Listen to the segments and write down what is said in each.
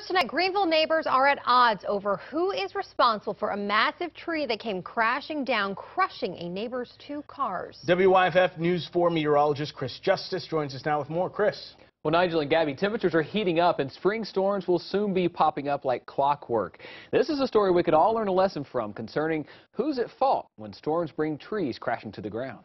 First tonight, Greenville neighbors are at odds over who is responsible for a massive tree that came crashing down, crushing a neighbor's two cars. WYFF News 4 meteorologist Chris Justus joins us now with more. Chris. Well, Nigel and Gabby, temperatures are heating up and spring storms will soon be popping up like clockwork. This is a story we could all learn a lesson from concerning who's at fault when storms bring trees crashing to the ground.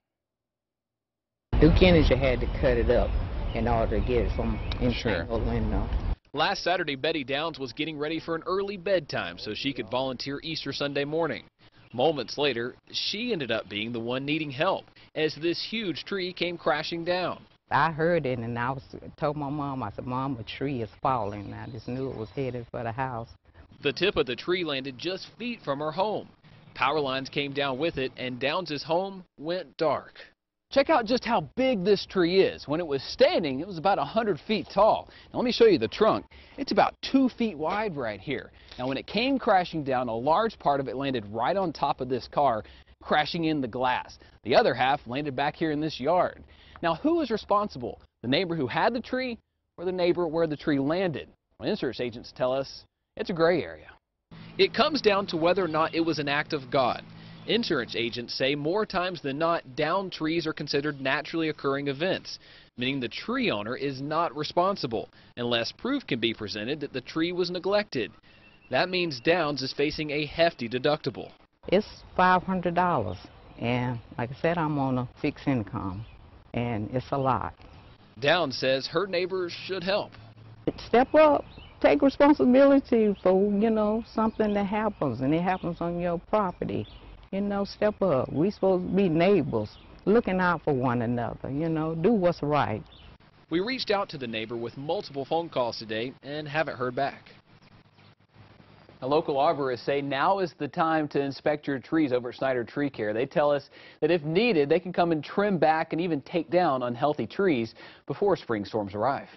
Duke Energy had to cut it up in order to get it from entangled Sure. window. Last Saturday, Betty Downs was getting ready for an early bedtime so she could volunteer Easter Sunday morning. Moments later, she ended up being the one needing help as this huge tree came crashing down. I heard it and I was told my mom, I said, Mom, a tree is falling. I just knew it was headed for the house. The tip of the tree landed just feet from her home. Power lines came down with it, and Downs' home went dark. Check out just how big this tree is. When it was standing, it was about 100 feet tall. Now, let me show you the trunk. It's about two feet wide right here. Now, when it came crashing down, a large part of it landed right on top of this car, crashing in the glass. The other half landed back here in this yard. Now, who is responsible? The neighbor who had the tree or the neighbor where the tree landed? Well, insurance agents tell us it's a gray area. It comes down to whether or not it was an act of God. Insurance agents say more times than not, downed trees are considered naturally occurring events, meaning the tree owner is not responsible unless proof can be presented that the tree was neglected. That means Downs is facing a hefty deductible. It's $500. And like I said, I'm on a fixed income. And it's a lot. Downs says her neighbors should help. Step up. Take responsibility for, you know, something that happens. And it happens on your property. You know, step up. we supposed to be neighbors. Looking out for one another. You know, do what's right. We reached out to the neighbor with multiple phone calls today and haven't heard back. Now, local arborists say now is the time to inspect your trees over at Snyder Tree Care. They tell us that if needed, they can come and trim back and even take down unhealthy trees before spring storms arrive.